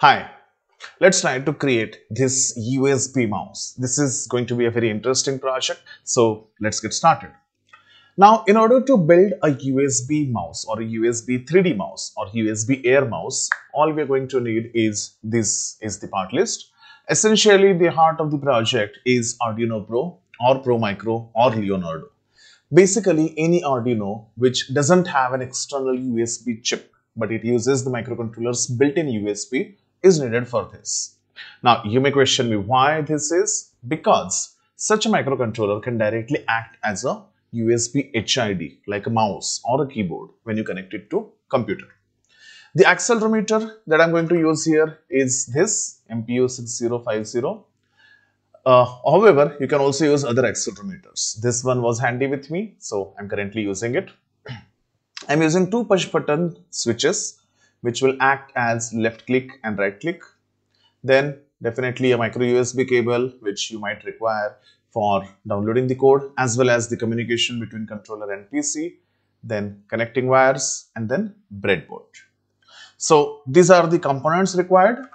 Hi, let's try to create this USB mouse. This is going to be a very interesting project. So let's get started. Now, in order to build a USB mouse or a USB 3D mouse or USB Air mouse, all we're going to need is this is the part list. Essentially, the heart of the project is Arduino Pro or Pro Micro or Leonardo. Basically, any Arduino which doesn't have an external USB chip, but it uses the microcontroller's built-in USB is needed for this. Now, you may question me why this is because such a microcontroller can directly act as a USB HID like a mouse or a keyboard when you connect it to computer. The accelerometer that I'm going to use here is this MPU6050. Uh, however, you can also use other accelerometers. This one was handy with me, so I'm currently using it. I'm using two push button switches which will act as left click and right click. Then definitely a micro USB cable which you might require for downloading the code as well as the communication between controller and PC, then connecting wires and then breadboard. So these are the components required.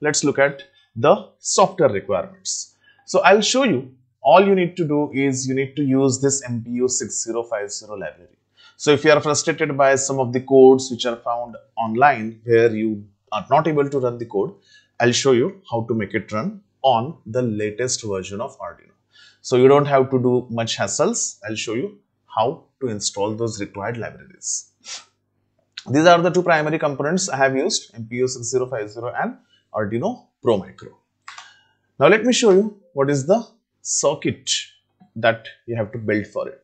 Let's look at the software requirements. So I'll show you all you need to do is you need to use this MPU 6050 library. So if you are frustrated by some of the codes which are found online where you are not able to run the code, I'll show you how to make it run on the latest version of Arduino. So you don't have to do much hassles. I'll show you how to install those required libraries. These are the two primary components I have used MPU 6050 and Arduino Pro Micro. Now let me show you what is the circuit that you have to build for it.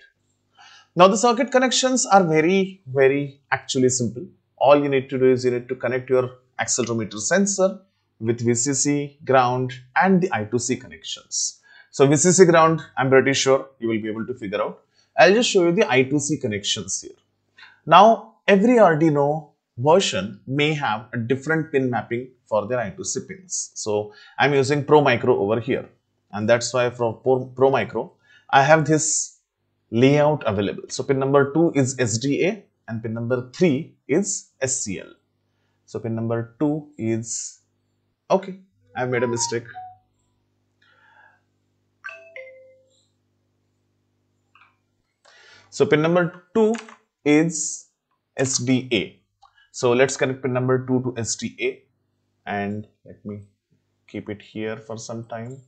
Now the circuit connections are very, very actually simple. All you need to do is you need to connect your accelerometer sensor with VCC, ground and the I2C connections. So VCC ground, I'm pretty sure you will be able to figure out. I'll just show you the I2C connections here. Now every Arduino version may have a different pin mapping for their I2C pins. So I'm using Pro Micro over here and that's why for Pro Micro I have this layout available. So pin number 2 is SDA and pin number 3 is SCL. So pin number 2 is, okay, I made a mistake. So pin number 2 is SDA. So let's connect pin number 2 to SDA and let me keep it here for some time.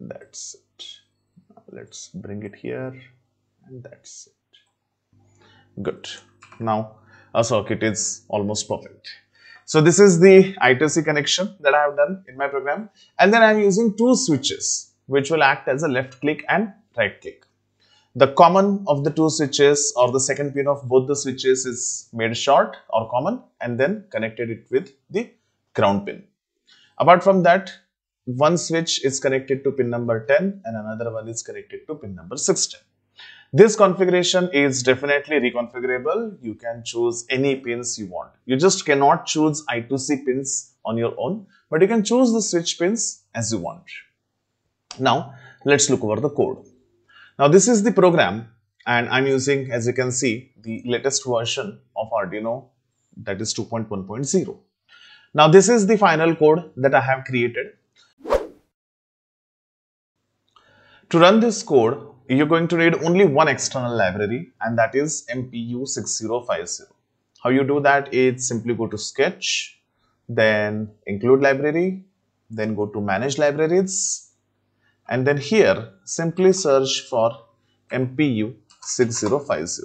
That's it. Now let's bring it here and that's it good now our circuit is almost perfect so this is the I2C connection that I have done in my program and then I am using two switches which will act as a left click and right click. The common of the two switches or the second pin of both the switches is made short or common and then connected it with the ground pin. Apart from that, one switch is connected to pin number 10 and another one is connected to pin number 16. This configuration is definitely reconfigurable. You can choose any pins you want. You just cannot choose I2C pins on your own, but you can choose the switch pins as you want. Now, let's look over the code. Now, this is the program and I'm using, as you can see, the latest version of Arduino that is 2.1.0. Now, this is the final code that I have created. To run this code, you're going to need only one external library and that is MPU6050. How you do that is simply go to sketch, then include library, then go to manage libraries and then here simply search for MPU6050.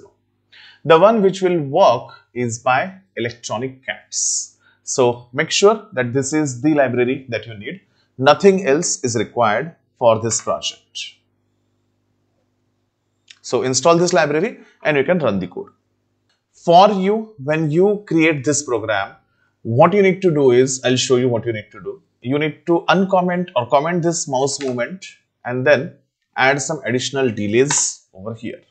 The one which will work is by Electronic Cats. So make sure that this is the library that you need. Nothing else is required for this project. So install this library and you can run the code. For you, when you create this program, what you need to do is, I'll show you what you need to do. You need to uncomment or comment this mouse movement and then add some additional delays over here.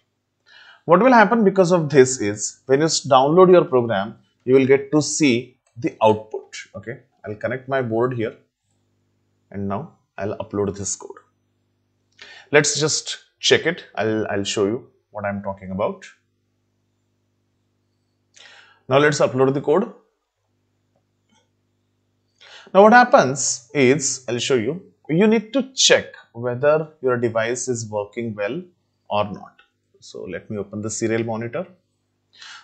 What will happen because of this is, when you download your program, you will get to see the output. Okay, I'll connect my board here and now I'll upload this code. Let's just check it. I'll, I'll show you what I'm talking about. Now let's upload the code. Now what happens is, I'll show you, you need to check whether your device is working well or not. So let me open the serial monitor.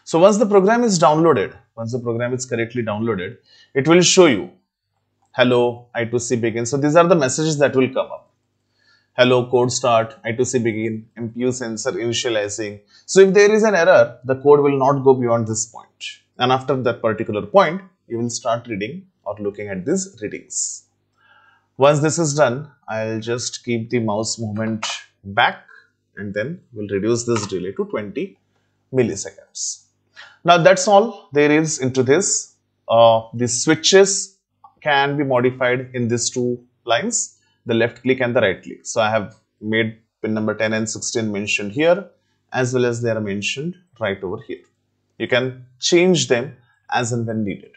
So once the program is downloaded, once the program is correctly downloaded, it will show you, hello, I2C begin. So these are the messages that will come up. Hello, code start, I2C begin, MPU sensor initializing. So if there is an error, the code will not go beyond this point. And after that particular point, you will start reading or looking at these readings. Once this is done, I'll just keep the mouse movement back and then we'll reduce this delay to 20 milliseconds. Now that's all there is into this. Uh, the switches can be modified in these two lines, the left click and the right click. So I have made pin number 10 and 16 mentioned here as well as they are mentioned right over here. You can change them as and when needed.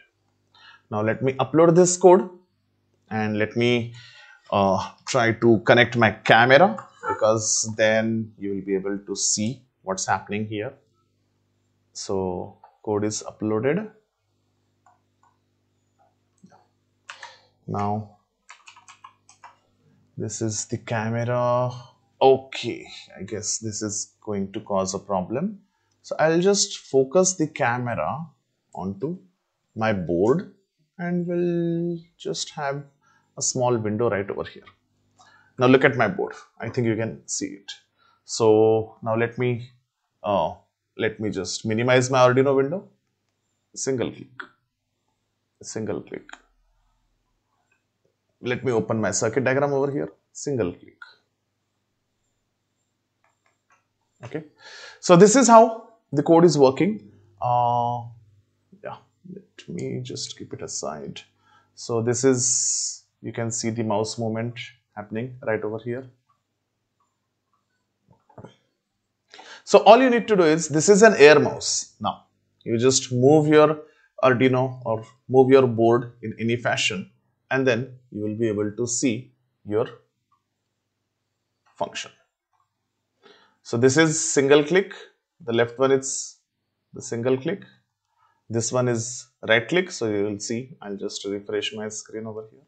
Now let me upload this code and let me uh, try to connect my camera because then you will be able to see what's happening here. So code is uploaded. Now this is the camera. Okay, I guess this is going to cause a problem. So I'll just focus the camera onto my board and we'll just have a small window right over here. Now look at my board. I think you can see it. So now let me uh, let me just minimize my Arduino window. Single click. Single click. Let me open my circuit diagram over here. Single click. Okay. So this is how the code is working. Uh, yeah. Let me just keep it aside. So this is you can see the mouse movement happening right over here. So all you need to do is, this is an air mouse. Now, you just move your Arduino or move your board in any fashion and then you will be able to see your function. So this is single click, the left one is the single click, this one is right click, so you will see, I'll just refresh my screen over here.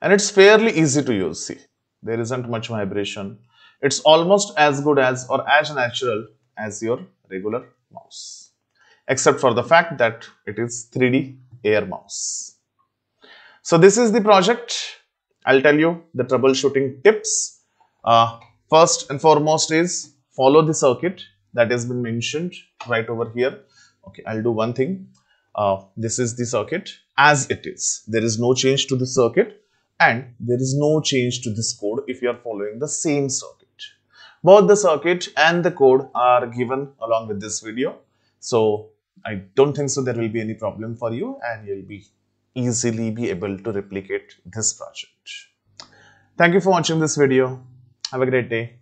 And it's fairly easy to use see there isn't much vibration. It's almost as good as or as natural as your regular mouse except for the fact that it is 3d air mouse so this is the project. I'll tell you the troubleshooting tips. Uh, first and foremost is follow the circuit that has been mentioned right over here. Okay i'll do one thing. Uh, this is the circuit as it is. There is no change to the circuit and there is no change to this code if you are following the same circuit. Both the circuit and the code are given along with this video. So I don't think so there will be any problem for you and you'll be easily be able to replicate this project. Thank you for watching this video. Have a great day.